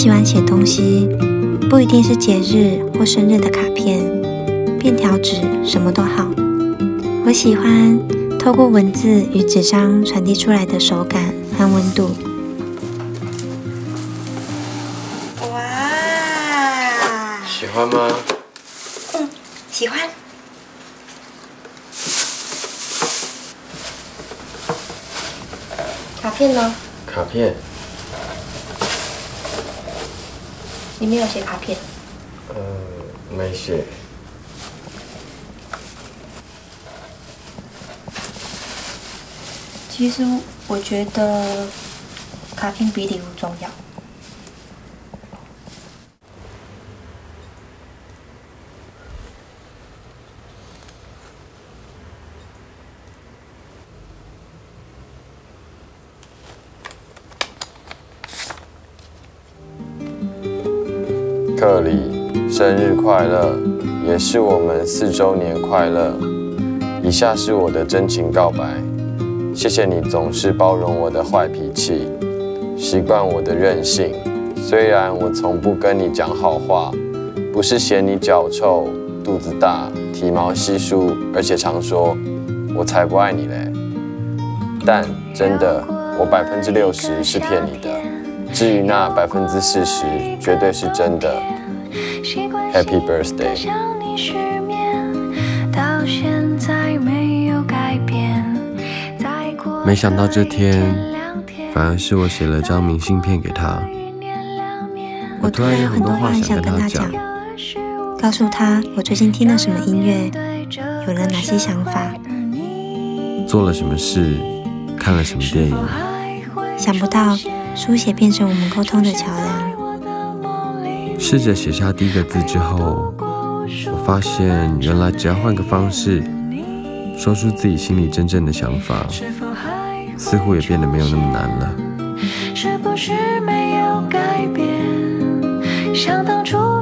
喜欢写东西，不一定是节日或生日的卡片，便条纸什么都好。我喜欢透过文字与纸张传递出来的手感和温度。哇，喜欢吗？嗯，喜欢。卡片呢？卡片。你没有写卡片？呃，没写。其实我觉得卡片比礼物重要。克里，生日快乐，也是我们四周年快乐。以下是我的真情告白，谢谢你总是包容我的坏脾气，习惯我的任性。虽然我从不跟你讲好话，不是嫌你脚臭、肚子大、体毛稀疏，而且常说“我才不爱你嘞”，但真的，我百分之六十是骗你的。至于那百分之四十，绝对是真的。Happy birthday！没想到这天，反而是我写了张明信片给他。我突然有很多话想跟他讲，告诉他我最近听了什么音乐，有了哪些想法，做了什么事，看了什么电影。想不到。书写变成我们沟通的桥梁。试着写下第一个字之后，我发现原来只要换个方式，说出自己心里真正的想法，似乎也变得没有那么难了。是不是没有改变？像当初